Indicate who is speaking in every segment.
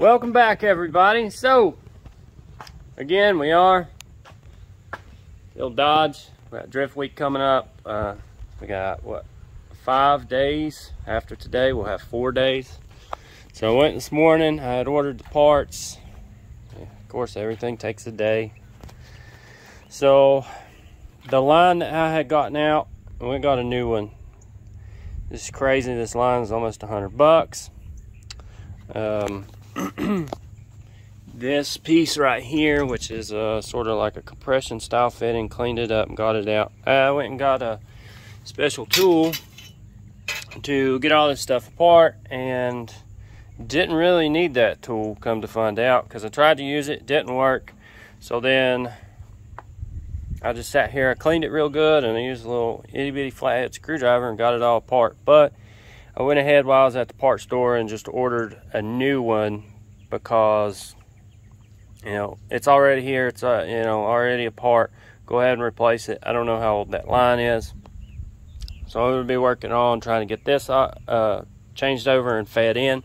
Speaker 1: Welcome back, everybody. So, again, we are still Dodge. We got Drift Week coming up. Uh, we got what five days after today. We'll have four days. So I went this morning. I had ordered the parts. Of course, everything takes a day. So the line that I had gotten out, we got a new one. This is crazy. This line is almost a hundred bucks. Um, this piece right here, which is uh, sort of like a compression style fitting, cleaned it up and got it out. I went and got a special tool to get all this stuff apart and didn't really need that tool come to find out because I tried to use it, didn't work. So then I just sat here, I cleaned it real good and I used a little itty bitty flathead screwdriver and got it all apart. But I went ahead while I was at the part store and just ordered a new one because you know it's already here. It's uh, you know already apart go ahead and replace it. I don't know how old that line is. So I'm to be working on trying to get this uh, uh, changed over and fed in.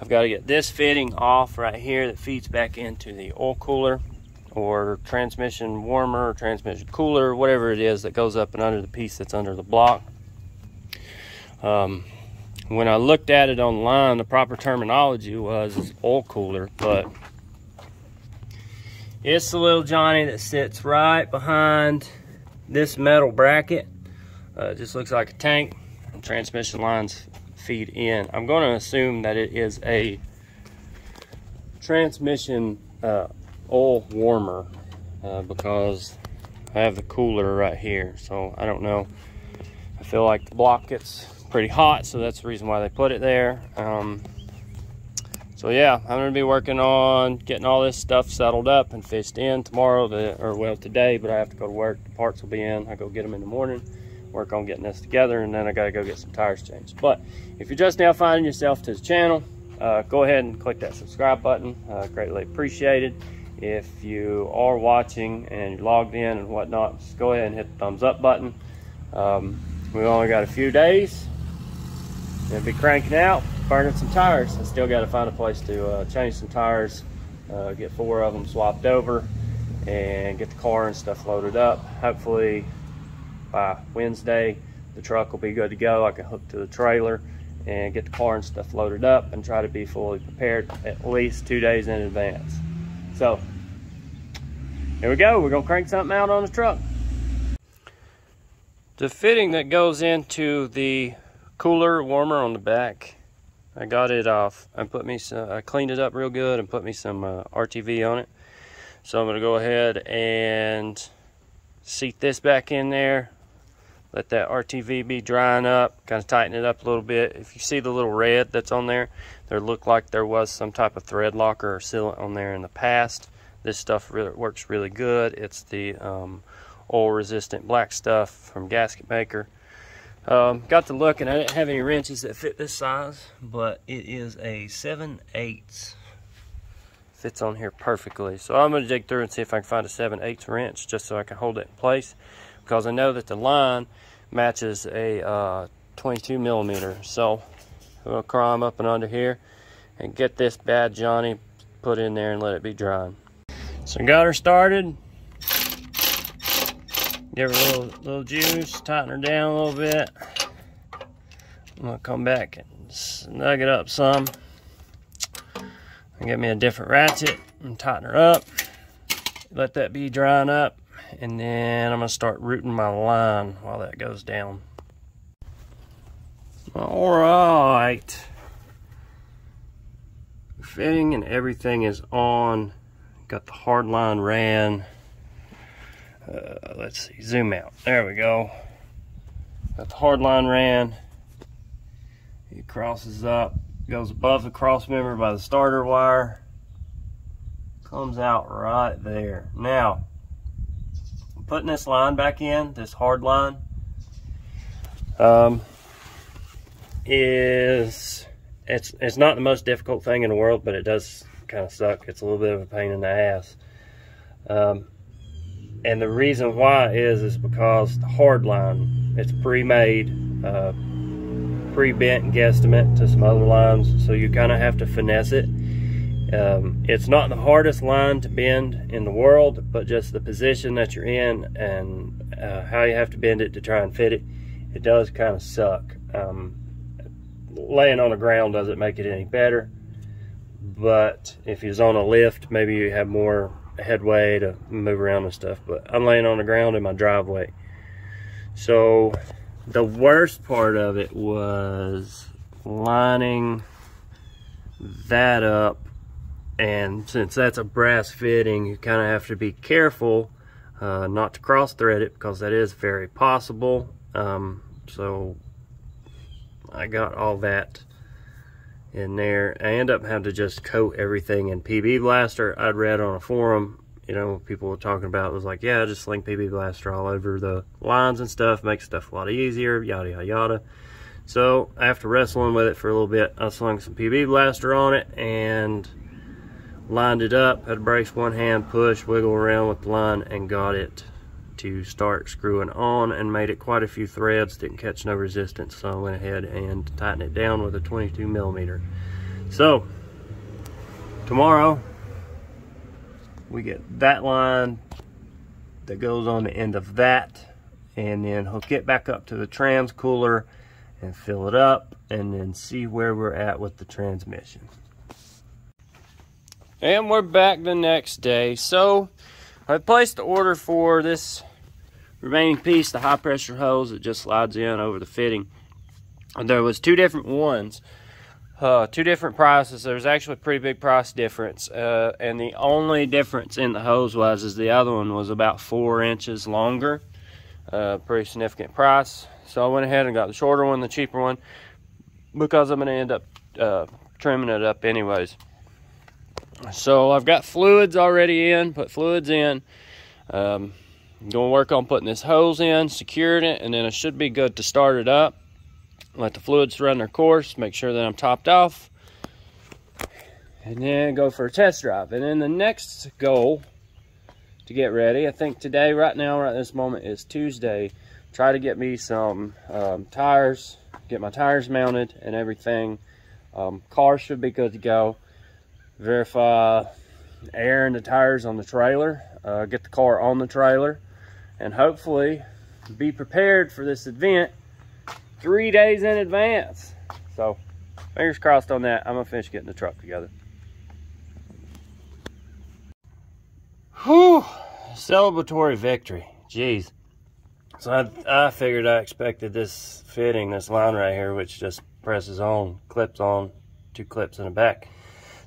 Speaker 1: I've got to get this fitting off right here that feeds back into the oil cooler or transmission warmer or transmission cooler whatever it is that goes up and under the piece that's under the block. Um, when I looked at it online, the proper terminology was oil cooler, but it's the little Johnny that sits right behind this metal bracket. Uh, just looks like a tank. Transmission lines feed in. I'm going to assume that it is a transmission uh, oil warmer uh, because I have the cooler right here. So I don't know. I feel like the block gets pretty hot, so that's the reason why they put it there. Um, so yeah, I'm gonna be working on getting all this stuff settled up and fished in tomorrow, to, or well today, but I have to go to work. The parts will be in. I go get them in the morning, work on getting this together, and then I gotta go get some tires changed. But if you're just now finding yourself to the channel, uh, go ahead and click that subscribe button. Uh, greatly appreciated. If you are watching and you're logged in and whatnot, just go ahead and hit the thumbs up button. Um, we only got a few days Gonna be cranking out, burning some tires. I still got to find a place to uh, change some tires, uh, get four of them swapped over, and get the car and stuff loaded up. Hopefully by Wednesday, the truck will be good to go. I can hook to the trailer and get the car and stuff loaded up and try to be fully prepared at least two days in advance. So here we go. We're gonna crank something out on the truck. The fitting that goes into the cooler warmer on the back. I got it off. I put me some, I cleaned it up real good and put me some uh, RTV on it. So I'm gonna go ahead and seat this back in there. Let that RTV be drying up, kind of tighten it up a little bit. If you see the little red that's on there, there looked like there was some type of thread locker or sealant on there in the past. This stuff really works really good. It's the um, oil resistant black stuff from Gasket Maker. Um, got to look and I didn't have any wrenches that fit this size, but it is a 7 8 Fits on here perfectly. So I'm going to dig through and see if I can find a 7 8 wrench just so I can hold it in place. Because I know that the line matches a uh, 22 millimeter. So I'm to climb up and under here and get this bad Johnny put in there and let it be drying. So got her started. Give her a little, little juice, tighten her down a little bit. I'm gonna come back and snug it up some. Get me a different ratchet and tighten her up. Let that be drying up. And then I'm gonna start rooting my line while that goes down. All right. Fitting and everything is on. Got the hard line ran. Uh, let's see, zoom out. There we go. Got the hard line ran. It crosses up, goes above the cross member by the starter wire. Comes out right there. Now, putting this line back in, this hard line, um, is it's it's not the most difficult thing in the world, but it does kind of suck. It's a little bit of a pain in the ass. Um, and the reason why is is because the hard line it's pre-made uh, pre-bent guesstimate to some other lines so you kind of have to finesse it Um, it's not the hardest line to bend in the world, but just the position that you're in and uh, how you have to bend it to try and fit it, it does kind of suck. Um, laying on the ground doesn't make it any better, but if you're on a lift, maybe you have more headway to move around and stuff. But I'm laying on the ground in my driveway. So the worst part of it was lining that up and since that's a brass fitting you kind of have to be careful uh, not to cross thread it because that is very possible um, so I got all that in there. I end up having to just coat everything in PB Blaster. I'd read on a forum you know people were talking about it was like yeah just sling PB Blaster all over the lines and stuff makes stuff a lot easier yada yada yada. So after wrestling with it for a little bit I slung some PB Blaster on it and lined it up, had brace one hand, push, wiggle around with the line, and got it to start screwing on and made it quite a few threads, didn't catch no resistance, so I went ahead and tightened it down with a 22 millimeter. So, tomorrow, we get that line that goes on the end of that, and then hook it back up to the trans cooler and fill it up, and then see where we're at with the transmission. And we're back the next day. So I placed the order for this remaining piece, the high pressure hose that just slides in over the fitting. And there was two different ones, uh, two different prices. There was actually a pretty big price difference. Uh, and the only difference in the hose was is the other one was about four inches longer. Uh, pretty significant price. So I went ahead and got the shorter one, the cheaper one, because I'm going to end up uh, trimming it up anyways. So I've got fluids already in, put fluids in. Um, Going to work on putting this hose in, securing it, and then it should be good to start it up. Let the fluids run their course, make sure that I'm topped off, and then go for a test drive. And then the next goal to get ready, I think today, right now, right this moment, is Tuesday. Try to get me some um, tires, get my tires mounted and everything. Um, car should be good to go verify air in the tires on the trailer, uh, get the car on the trailer, and hopefully be prepared for this event three days in advance. So fingers crossed on that. I'm gonna finish getting the truck together. Whew, celebratory victory. Jeez. So I, I figured I expected this fitting, this line right here, which just presses on, clips on, two clips in the back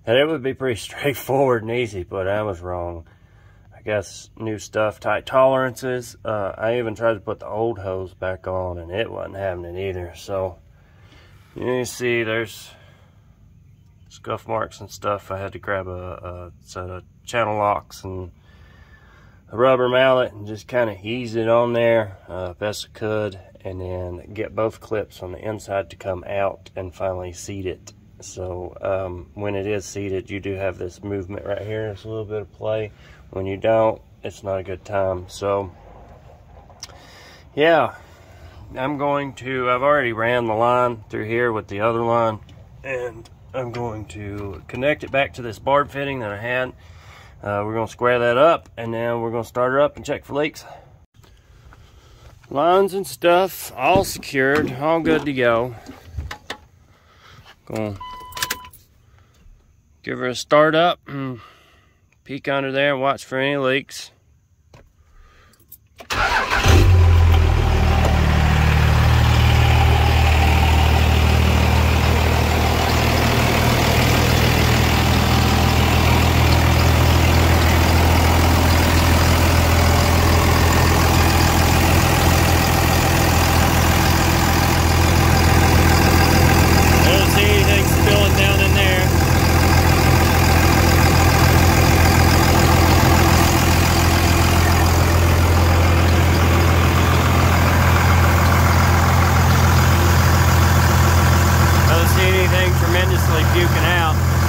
Speaker 1: and it would be pretty straightforward and easy, but I was wrong. I guess new stuff, tight tolerances. Uh, I even tried to put the old hose back on and it wasn't it either. So you see there's scuff marks and stuff. I had to grab a, a set of channel locks and a rubber mallet and just kind of ease it on there uh, best I could and then get both clips on the inside to come out and finally seat it so um, when it is seated, you do have this movement right here. It's a little bit of play. When you don't, it's not a good time. So yeah, I'm going to, I've already ran the line through here with the other line and I'm going to connect it back to this barb fitting that I had. Uh, we're going to square that up and then we're going to start her up and check for leaks. Lines and stuff all secured, all good to go. Going give her a start up peek under there and watch for any leaks.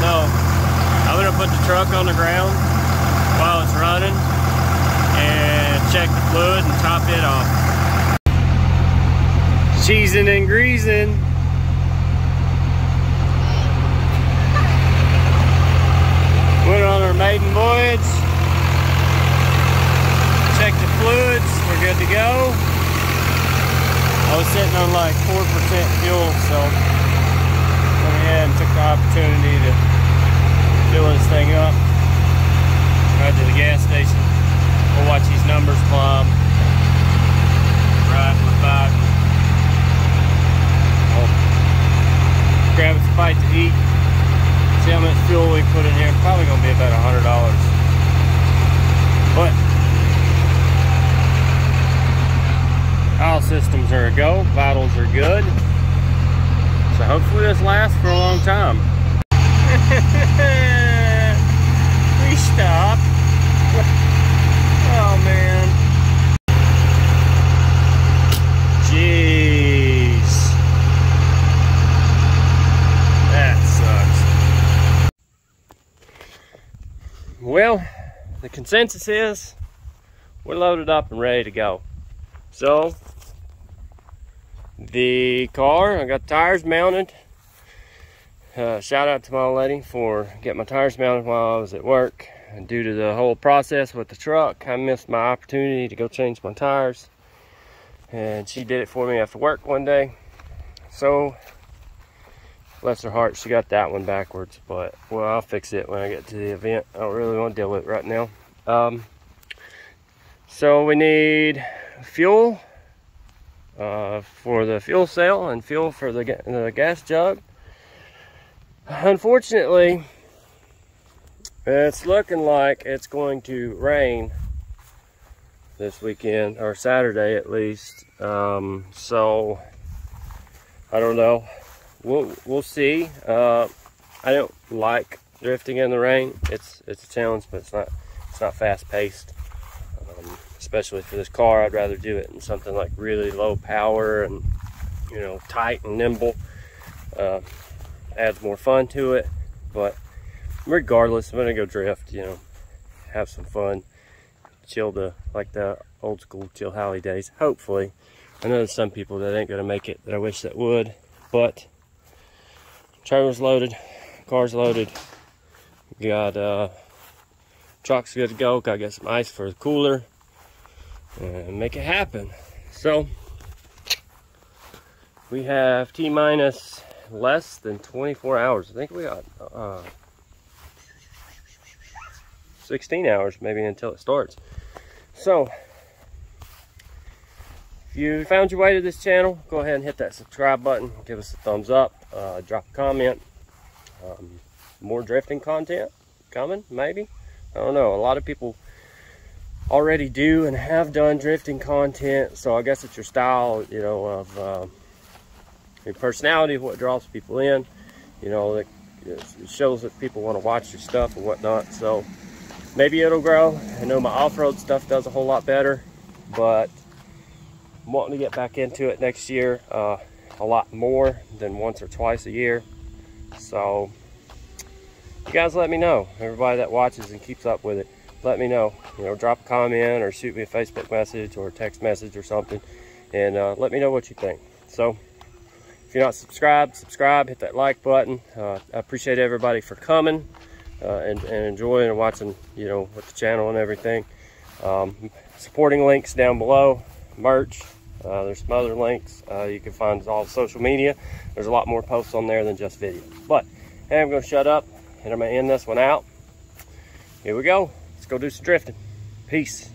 Speaker 1: Cheesing and check the fluid and top it off. Season and greasing. Went on our maiden voyage. Checked the fluids, we're good to go. I was sitting on like 4% fuel, so went ahead and took the opportunity to fill this thing up. Right to the gas station. We'll watch these numbers climb. Right, my back. I'll grab us a bite to eat. See how much fuel we put in here. Probably gonna be about a hundred dollars. But all systems are a go, vitals are good. So hopefully this lasts for a long time. stopped. Oh man. Jeez. That sucks. Well, the consensus is we're loaded up and ready to go. So, the car, I got tires mounted. Uh, shout out to my lady for getting my tires mounted while I was at work. And due to the whole process with the truck, I missed my opportunity to go change my tires. And she did it for me after work one day. So, bless her heart, she got that one backwards. But, well, I'll fix it when I get to the event. I don't really want to deal with it right now. Um, so, we need fuel uh, for the fuel cell and fuel for the, the gas jug. Unfortunately, it's looking like it's going to rain this weekend, or Saturday at least. Um, so, I don't know. We'll, we'll see. Uh, I don't like drifting in the rain. It's it's a challenge, but it's not it's not fast paced. Um, especially for this car, I'd rather do it in something like really low power and you know tight and nimble. Uh, adds more fun to it, but regardless, I'm gonna go drift. You know, have some fun, chill the like the old school Chill Halley days. Hopefully, I know there's some people that ain't gonna make it that I wish that would, but trailer's loaded, car's loaded. Got uh, truck's good to go. Gotta get some ice for the cooler and make it happen. So we have T minus less than 24 hours. I think we got uh, 16 hours maybe until it starts. So if you found your way to this channel, go ahead and hit that subscribe button. Give us a thumbs up. Uh, drop a comment. Um, more drifting content coming, maybe. I don't know. A lot of people already do and have done drifting content, so I guess it's your style, you know, of uh, your personality, what draws people in. You know, it shows that people want to watch your stuff and whatnot. So maybe it'll grow. I know my off-road stuff does a whole lot better, but I'm wanting to get back into it next year uh, a lot more than once or twice a year. So you guys let me know. Everybody that watches and keeps up with it, let me know. You know, drop a comment or shoot me a Facebook message or text message or something, and uh, let me know what you think. So if you're not subscribed, subscribe, hit that like button. Uh, I appreciate everybody for coming uh, and, and, enjoying and watching, you know, with the channel and everything. Um, supporting links down below, merch. Uh, there's some other links. Uh, you can find all social media. There's a lot more posts on there than just video. But hey, I'm going to shut up and I'm going to end this one out. Here we go. Let's go do some drifting. Peace.